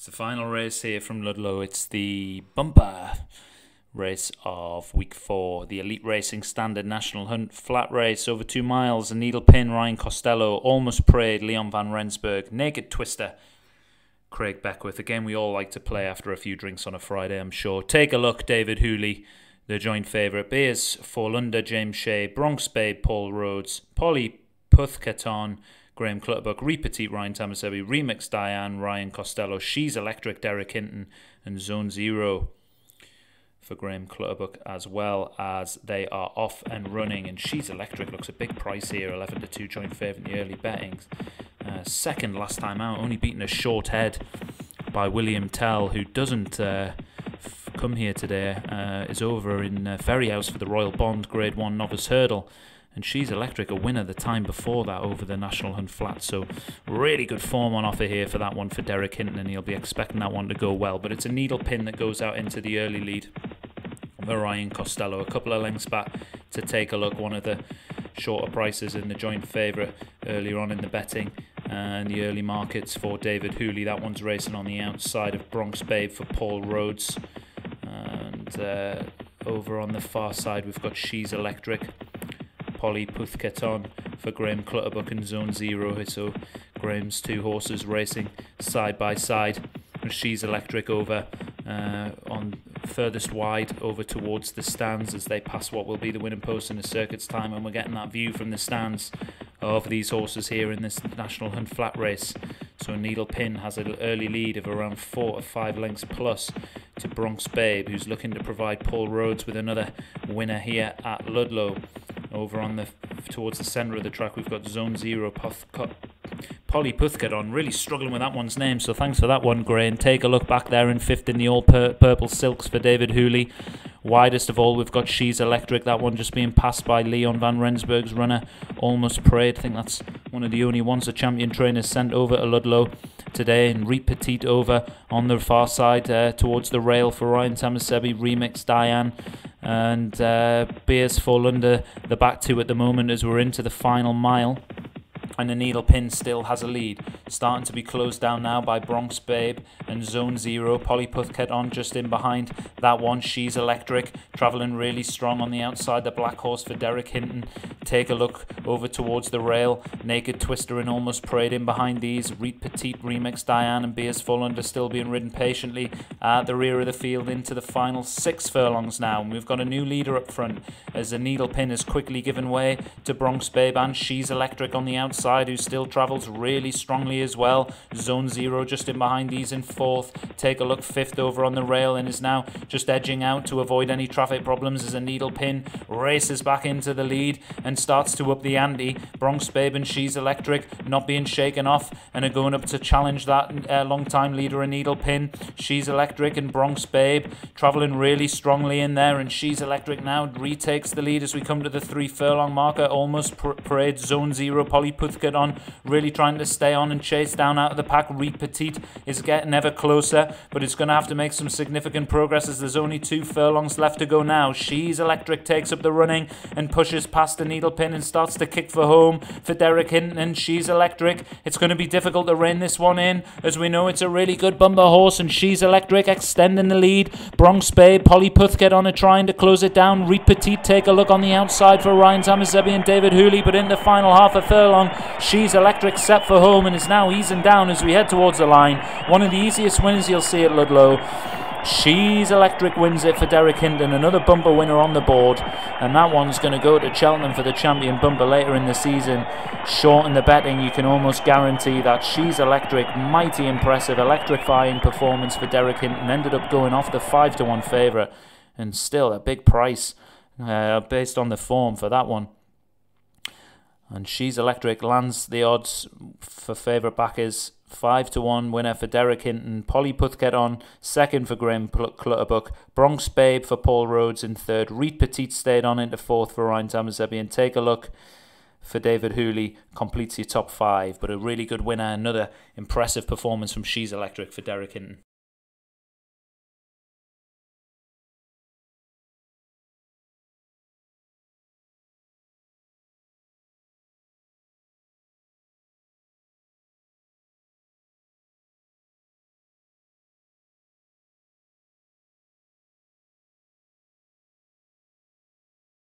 It's the final race here from Ludlow. It's the bumper race of week four, the Elite Racing Standard National Hunt Flat Race over two miles. A needle pin, Ryan Costello, almost prayed, Leon van Rensburg, Naked Twister, Craig Beckwith. Again, we all like to play after a few drinks on a Friday, I'm sure. Take a look, David Hooley, the joint favourite. Beers, Forlunder, James Shea, Bronx Bay, Paul Rhodes, Polly Puthcaton, Graham Clutterbuck, Repetit, Ryan Tamasebi, Remix Diane, Ryan Costello, She's Electric, Derek Hinton, and Zone Zero for Graham Clutterbuck as well as they are off and running. And She's Electric looks a big price here, 11 to 2 joint favourite in the early bettings. Uh, second last time out, only beaten a short head by William Tell, who doesn't uh, come here today, uh, is over in uh, Fairyhouse for the Royal Bond Grade 1 Novice Hurdle and she's electric, a winner the time before that over the National Hunt Flat. So really good form on offer here for that one for Derek Hinton, and he'll be expecting that one to go well. But it's a needle pin that goes out into the early lead. Ryan Costello, a couple of lengths back to take a look. One of the shorter prices in the joint favourite earlier on in the betting and the early markets for David Hooley. That one's racing on the outside of Bronx Babe for Paul Rhodes. And uh, over on the far side, we've got She's Electric. Polly Puthketon for Graham Clutterbuck and Zone Zero. So Graham's two horses racing side by side. And she's electric over uh, on furthest wide over towards the stands as they pass what will be the winning post in the circuit's time. And we're getting that view from the stands of these horses here in this National Hunt Flat race. So Needle Pin has an early lead of around four or five lengths plus to Bronx Babe, who's looking to provide Paul Rhodes with another winner here at Ludlow. Over on the towards the centre of the track, we've got Zone Zero Puff, Polly Puthcadon, really struggling with that one's name. So thanks for that one, Gray. And take a look back there in fifth in the all pur purple silks for David Hooley. Widest of all, we've got She's Electric. That one just being passed by Leon van Rensburg's runner. Almost prayed. I think that's one of the only ones the champion trainers sent over to Ludlow today. And Repetit over on the far side uh, towards the rail for Ryan Tamasebi. Remix Diane and uh, Beers fall under the back two at the moment as we're into the final mile and the needle pin still has a lead. Starting to be closed down now by Bronx Babe and Zone Zero. Polly Puthket on just in behind that one. She's electric, travelling really strong on the outside. The black horse for Derek Hinton. Take a look over towards the rail. Naked Twister and almost prayed in behind these. Repetit Remix Diane and Beers Full Under still being ridden patiently at the rear of the field into the final six furlongs now. And we've got a new leader up front as the needle pin has quickly given way to Bronx Babe and She's electric on the outside side who still travels really strongly as well. Zone Zero just in behind these in fourth. Take a look fifth over on the rail and is now just edging out to avoid any traffic problems as a needle pin races back into the lead and starts to up the ante. Bronx Babe and She's Electric not being shaken off and are going up to challenge that uh, long time leader a needle pin. She's Electric and Bronx Babe traveling really strongly in there and She's Electric now retakes the lead as we come to the three furlong marker. Almost parade Zone Zero Polly Get on, really trying to stay on and chase down out of the pack. Repetit is getting ever closer, but it's going to have to make some significant progress as there's only two furlongs left to go now. She's Electric takes up the running and pushes past the needle pin and starts to kick for home for Derek Hinton. And She's Electric. It's going to be difficult to rein this one in, as we know it's a really good bumper horse, and She's Electric extending the lead. Bronx Bay, Polly Puth get on it, trying to close it down. Repetit take a look on the outside for Ryan Tamasebi and David Hooley, but in the final half a furlong, She's Electric set for home and is now easing down as we head towards the line. One of the easiest wins you'll see at Ludlow. She's Electric wins it for Derek Hinton, another bumper winner on the board, and that one's going to go to Cheltenham for the champion bumper later in the season. Short in the betting, you can almost guarantee that She's Electric, mighty impressive, electrifying performance for Derek Hinton, ended up going off the 5 to 1 favourite, and still a big price uh, based on the form for that one. And She's Electric lands the odds for favourite backers. 5 to 1 winner for Derek Hinton. Polly Puthket on second for Graham Clutterbuck. Bronx Babe for Paul Rhodes in third. Repetit stayed on into fourth for Ryan Tamasebi. And take a look for David Hooley. Completes your top five. But a really good winner. Another impressive performance from She's Electric for Derek Hinton.